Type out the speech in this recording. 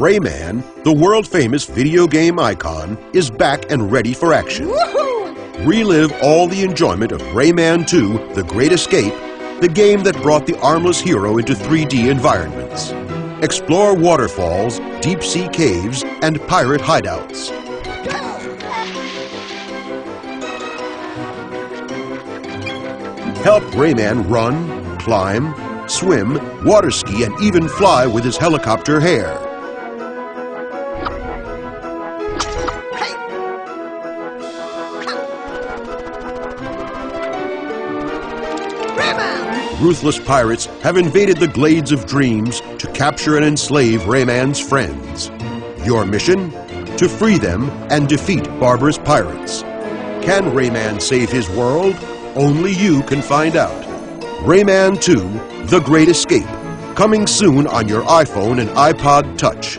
Rayman, the world-famous video game icon, is back and ready for action. Relive all the enjoyment of Rayman 2, The Great Escape, the game that brought the armless hero into 3D environments. Explore waterfalls, deep-sea caves, and pirate hideouts. Help Rayman run, climb, swim, water ski, and even fly with his helicopter hair. Ruthless pirates have invaded the Glades of Dreams to capture and enslave Rayman's friends. Your mission? To free them and defeat barbarous pirates. Can Rayman save his world? Only you can find out. Rayman 2 The Great Escape, coming soon on your iPhone and iPod Touch.